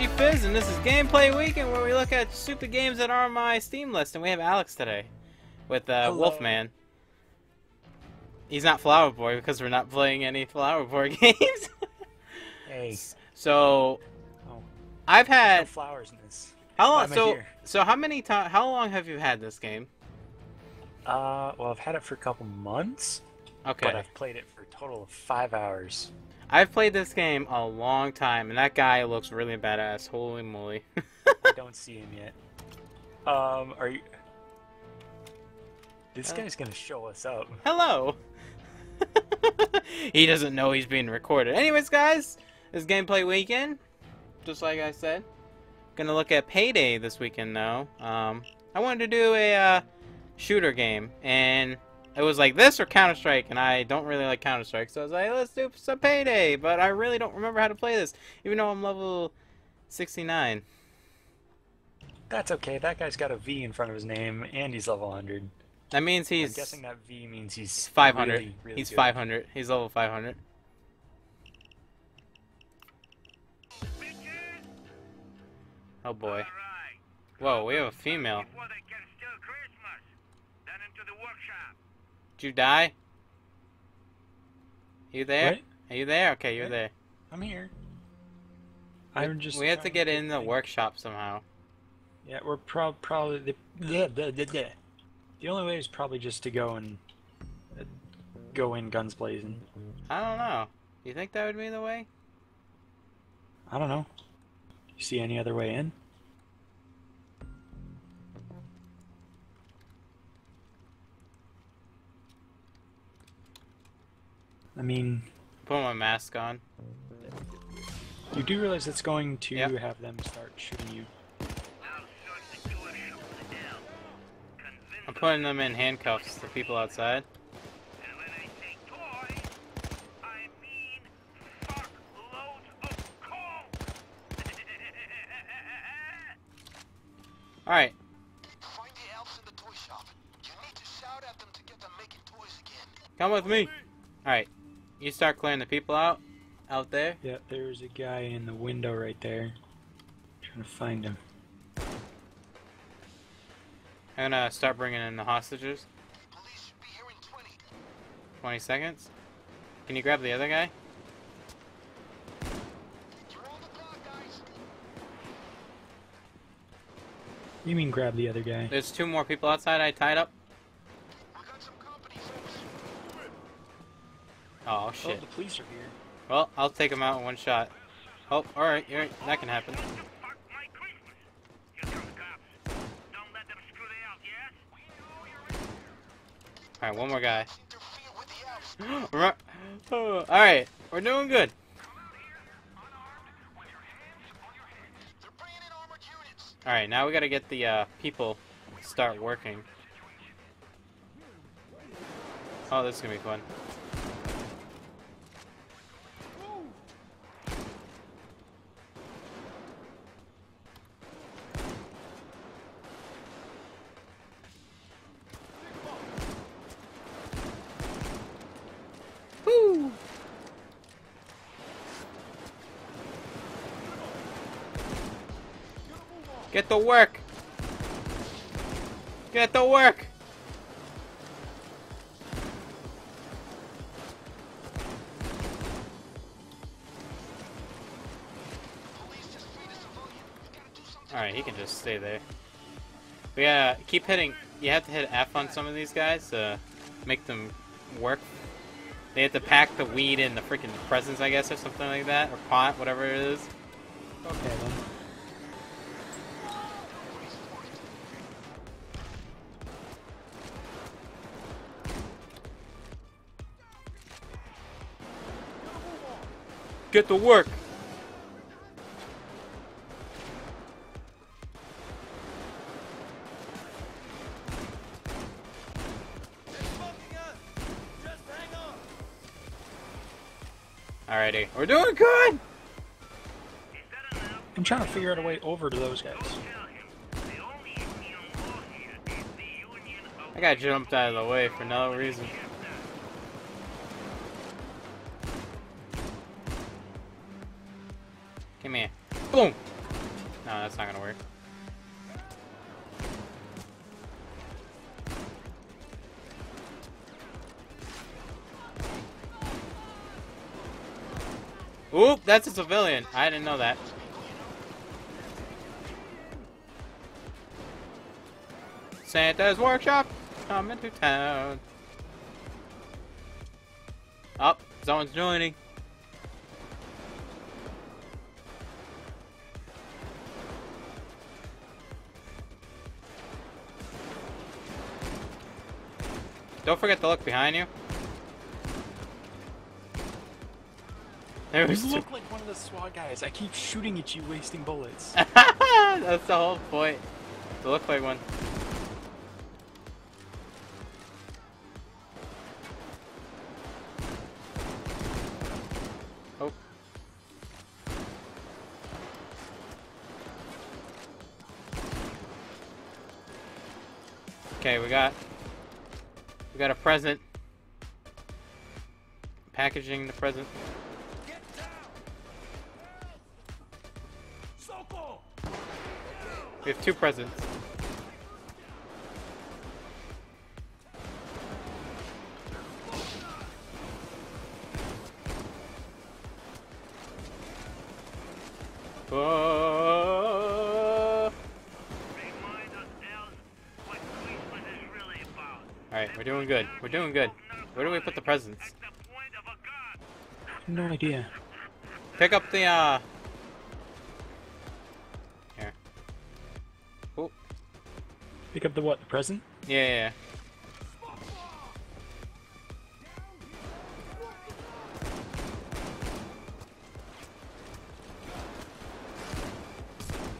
Welcome back. My name is GG Fizz, and this is Gameplay Weekend, where we look at stupid games that are on my Steam list. And we have Alex today with uh. Wolfman. He's not Flower Boy because we're not playing any Flower Boy games. Hey, so Oh. I've no had flowers in this. how long? So so how many? How long have you had this game? Uh, well, I've had it for a couple months, Okay, but I've played it for a total of five hours. I've played this game a long time, and that guy looks really badass. Holy moly! I don't see him yet. Um, are you? This Uh. guy's gonna show us up. Hello. he doesn't know he's being recorded. Anyways, guys, this is gameplay weekend. Just like I said, gonna look at Payday this weekend though. Um, I wanted to do a uh, shooter game, and it was like this or Counter Strike, and I don't really like Counter Strike, so I was like, let's do some Payday. But I really don't remember how to play this, even though I'm level 69. That's okay. That guy's got a V in front of his name, and he's level 100. That means he's. I'm he's guessing that V means he's 500. really, really he's good. 500. He's level 500. Oh boy. Whoa, we have a female. Before they can steal Christmas. Then into the workshop. Did you die? You there? What? Are you there? Okay, you're What? there. I'm here. We- I'm just. we have to get in the things. workshop somehow. Yeah, we're prob probably the the, the, the, the the only way is probably just to go and uh, go in guns blazing. I don't know. You think that would be the way? I don't know. You see any other way in? I mean, Put my mask on. you do realize it's going to Yep. have them start shooting you. Now search the door shuts down. Convince I'm putting them in handcuffs, the people outside. And when I say toy, I mean fuck loads of coal. Alright, Find the elves in the toy shop. You need to shout at them to get them making toys again. come with me. Alright, you start clearing the people out. Out there. Yeah, there's a guy in the window right there. trying to find him. I'm gonna start bringing in the hostages. Police should be here in 20. 20 seconds. Can you grab the other guy? You're on the clock, guys. You mean grab the other guy? There's two more people outside I tied up. Oh Oh, shit. the police are here. Well, I'll take them out in one shot. Oh, alright, right. that can happen. fuck my Christmas. Here come the cops. Don't let them screw it out, yes? Alright, one more guy. Interfere with the elves. Ru- oh, Alright, we're doing good. They're bringing in armored units. Alright, now we gotta get the uh, people start working. Oh, this is gonna be fun. Woo! Get to work! Get to work! Alright, he can just stay there. But yeah, keep hitting. You have to hit F on some of these guys to make them work. They have to pack the weed in the freaking presents, I guess, or something like that, or pot, whatever it is. Okay then. Get to work! Alrighty, we're doing good! Is that enough? I'm trying to figure out a way over to those guys. Tell him. The only union law here is the union of I got jumped out of the way for no reason. That's a civilian. I didn't know that. Santa's workshop coming to town. Oh, someone's joining. Don't forget to look behind you. There You two. look like one of the SWAT guys. I keep shooting at you, wasting bullets. That's the whole point. To look like one. Oh. Okay, we got we got a present. Packaging the present. We have two presents. Uh, Remind us, Els, what Christmas is really about. Alright, we're doing good. We're doing good. Where do we put the presents? At the point of a gun. no idea. Pick up the, uh... Pick up the what? The present? yeah, yeah, yeah.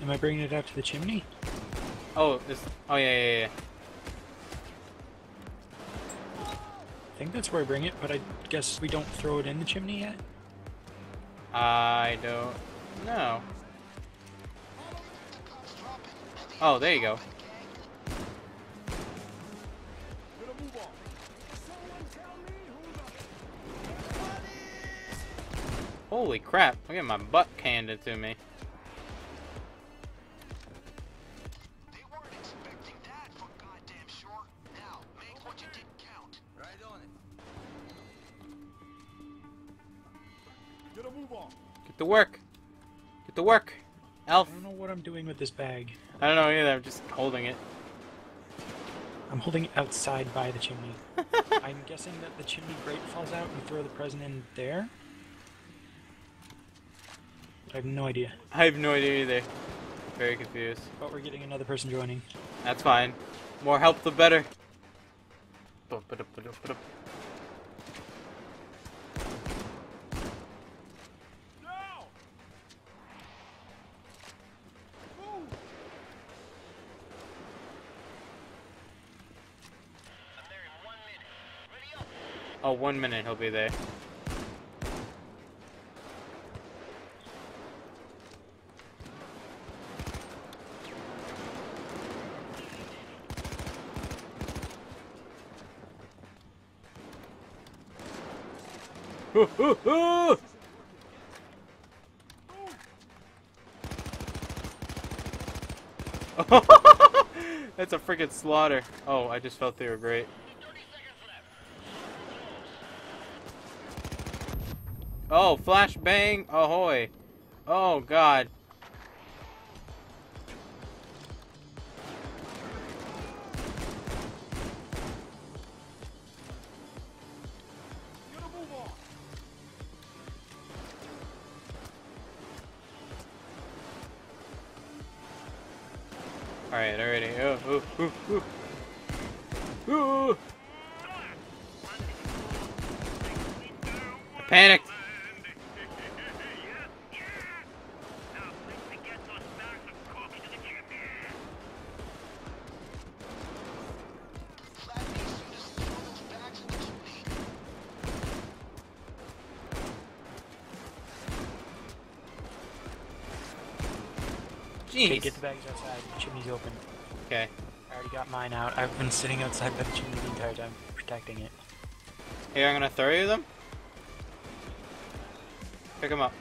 Am I bringing it out to the chimney? Oh, this... Oh, yeah, yeah, yeah. I think that's where I bring it, but I guess we don't throw it in the chimney yet. I don't know. Oh, there you go. Holy crap, I'm getting my butt handed to me. They weren't expecting that for goddamn sure. Now, make what you did count. Right on it. Get to work. Get to work. Elf. I don't know what I'm doing with this bag. I don't know either, I'm just holding it. I'm holding it outside by the chimney. I'm guessing that the chimney grate falls out and throw the present in there. I have no idea. I have no idea either. Very confused. But we're getting another person joining. That's fine. More help the better. Ba-ba-da-ba-da-ba-da. I'm there in one minute. Ready up. Oh, one minute he'll be there. That's a freaking slaughter. Oh, I just felt they were great. 30 seconds left. Oh, flashbang ahoy. Oh, God. Alright, already. Oh, oh, oh, oh, ooh, ooh, ooh. Ooh. I. Okay, get the bags outside. The chimney's open. Okay. I already got mine out. I've been sitting outside by the chimney the entire time, protecting it. Here, I'm gonna throw you them. Pick them up.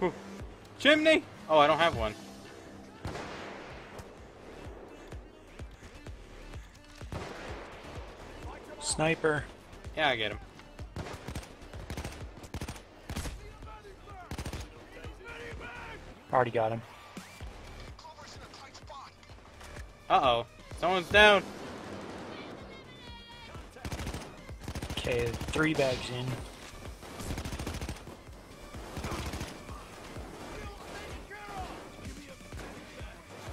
Whew. Chimney? Oh, I don't have one. Sniper. Yeah, I get him. Already got him. Clover's in a tight spot. Uh-oh. Someone's down. Okay, three bags in.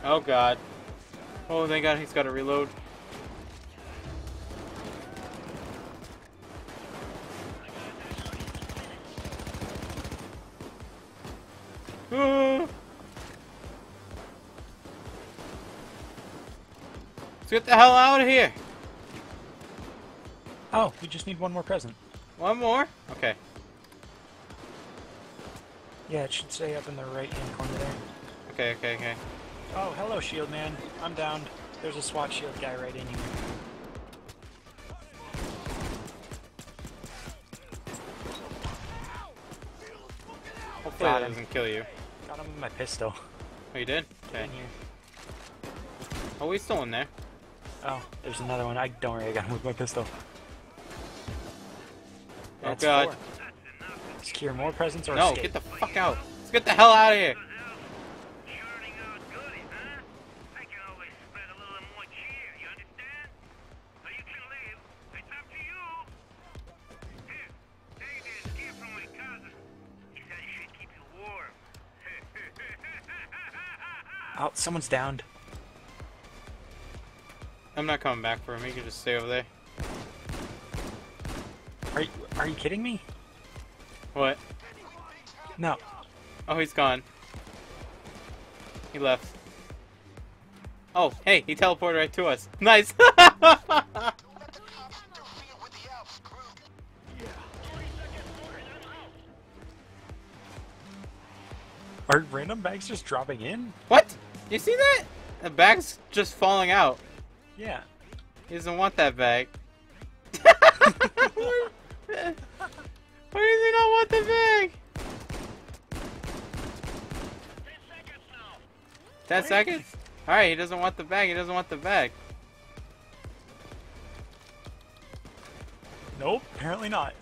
Oh, God. Oh, thank God he's got to reload. The hell out of here. Oh, we just need one more present. One more? Okay. Yeah, it should say up in the right hand corner there. Okay, okay, okay. Oh, hello, shield man. I'm down. There's a SWAT shield guy right in here. Hopefully Got that him. doesn't kill you. Got him with my pistol. Oh, you did? Okay. Oh, he's still in there. Oh, there's another one. I don't worry, I got him with my pistol. Oh, That's God. four. Secure more presents or No, escape. get the fuck out. Let's get the hell out of here. Out goodies, huh? I can always spread a little more cheer, you understand? So you can leave. It's up to you. Here, take this gift from my cousin. He said it should keep you warm. Oh, someone's downed. I'm not coming back for him. He can just stay over there. Are you, are you kidding me? What? No. Oh, he's gone. He left. Oh, hey, he teleported right to us. Nice. Don't let the cops interfere with the Alps group. Are random bags just dropping in? what? You see that? The bag's just falling out. Yeah. He doesn't want that bag. Why does he not want the bag? Ten seconds? Alright, he doesn't want the bag. He doesn't want the bag. Nope, apparently not.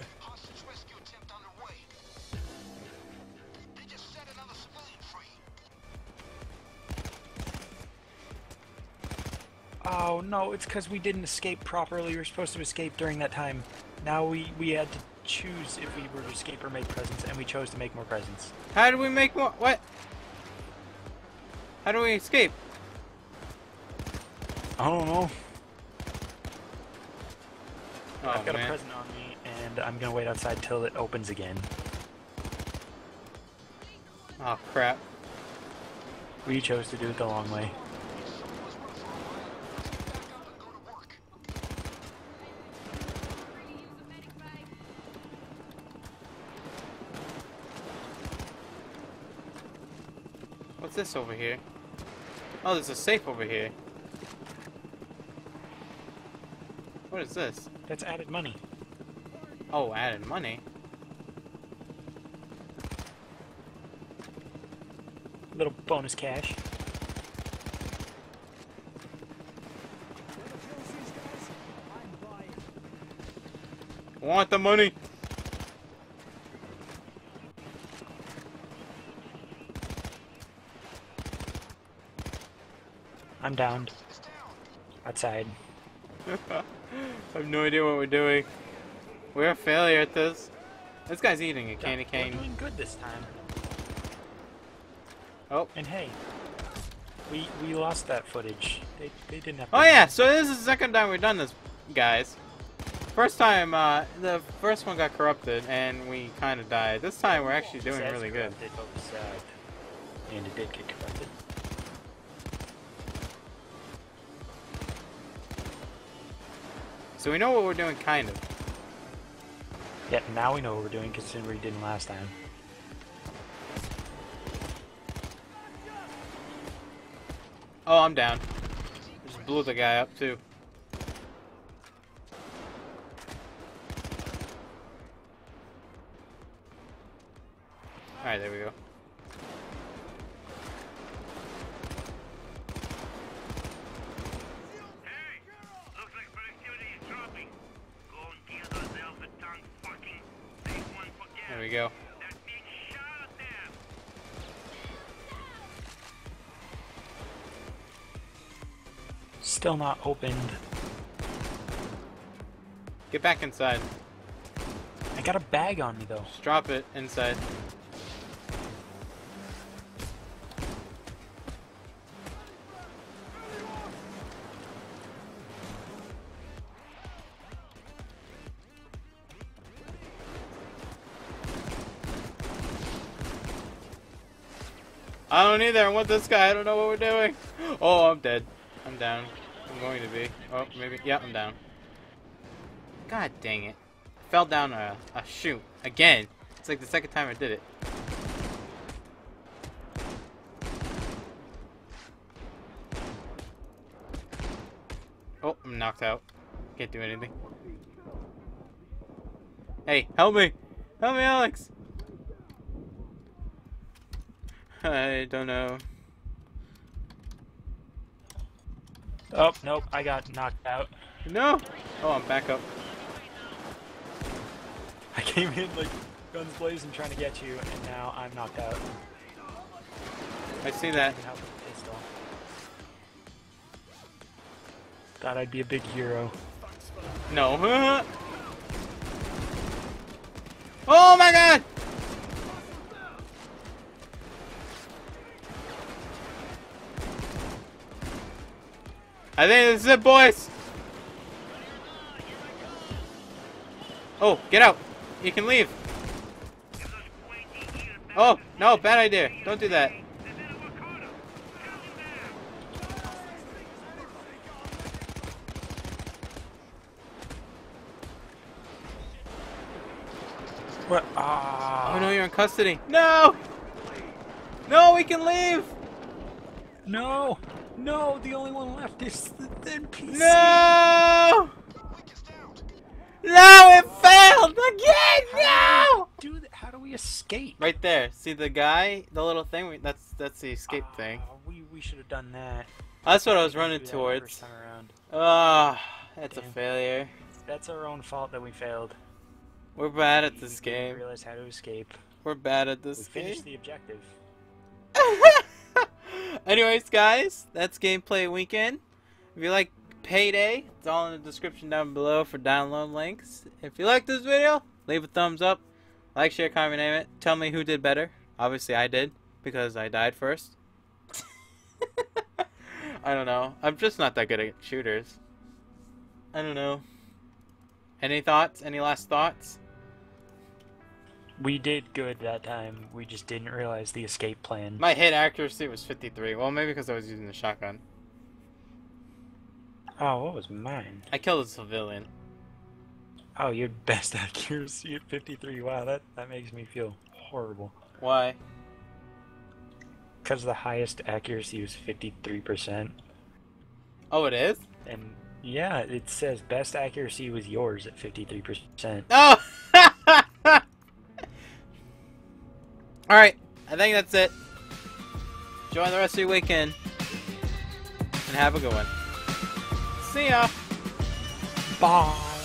Oh no, it's because we didn't escape properly. We were supposed to escape during that time. Now we, we had to choose if we were to escape or make presents, and we chose to make more presents. How do we make more? What? How do we escape? I don't know. Oh, I've got man. a present on me, and I'm gonna wait outside till it opens again. Oh, crap. We chose to do it the long way. What's this over here? Oh, there's a safe over here. What is this? That's added money. Oh, added money. Little bonus cash. Want the money? I'm downed. Outside. I have no idea what we're doing. We're a failure at this. This guy's eating a candy cane. We're doing good this time. Oh. And hey, we we lost that footage. They they didn't have. Oh yeah, so this is the second time we've done this, guys. First time, uh, the first one got corrupted and we kind of died. This time we're actually doing really good. corrupted, but was sad. And it did get corrupted. So we know what we're doing, kind of. Yeah, now we know what we're doing considering we didn't last time. Oh, I'm down. Just blew the guy up too. Alright, there we go. Hey, looks like productivity is dropping. Go Still not opened. Get back inside. I got a bag on me though. Just drop it inside. I don't either. I'm with this guy. I don't know what we're doing. Oh, I'm dead. I'm down. Going to be. Oh, maybe. Yeah, I'm down. God dang it. Fell down a, a chute. Again. It's like the second time I did it. Oh, I'm knocked out. Can't do anything. Hey, help me! Help me, Alex! I don't know. Oh, nope, I got knocked out. No! Oh, I'm back up. I came in like guns blazing trying to get you, and now I'm knocked out. I see that. Even help with the pistol. Thought I'd be a big hero. No. oh my god! I think this is it, boys! Oh, get out! You can leave. Oh, no, bad idea. Don't do that. What? Ah. Oh no, you're in custody. No! No, we can leave! No! No! The only one left is the, the NPC. No! Weakest. No, it failed again. No! Do that? How do we escape? Right there. See the guy, the little thing. We, that's that's the escape thing. Ah, We we should have done that. That's what I was running towards. First time around. Ah, that's a failure. That's our own fault that we failed. We're bad at We this didn't game. realize how to escape. We're bad at We this finished game. the objective. Anyways, guys, that's gameplay weekend. If you like Payday, it's all in the description down below for download links. If you like this video, leave a thumbs up, like, share, comment, name it. Tell me who did better. Obviously, I did because I died first. I don't know. I'm just not that good at shooters. I don't know. Any thoughts? Any last thoughts? We did good that time. We just didn't realize the escape plan. My hit accuracy was 53. Well, maybe because I was using the shotgun. Oh, what was mine? I killed a civilian. Oh, your best accuracy at 53. Wow, that, that makes me feel horrible. Why? Because the highest accuracy was 53%. Oh, it is? And yeah, it says best accuracy was yours at 53%. Oh! Alright, I think that's it. Enjoy the rest of your weekend. And have a good one. See ya! Bye!